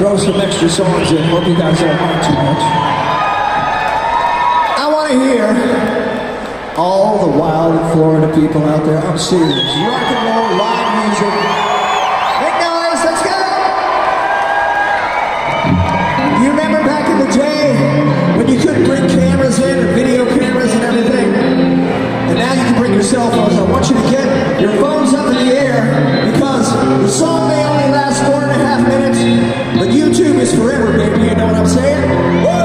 throw some extra songs in. Hope you guys don't mind too much. I want to hear all the wild Florida people out there. I'm serious. Rock and roll, live music. Make noise, let's go! You remember back in the day when you couldn't bring cameras in or video your cell phones. I want you to get your phones up in the air because the song may only last four and a half minutes, but YouTube is forever, baby. You know what I'm saying? Woo!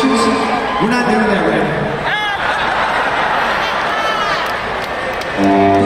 Congratulations. We're not doing that right now.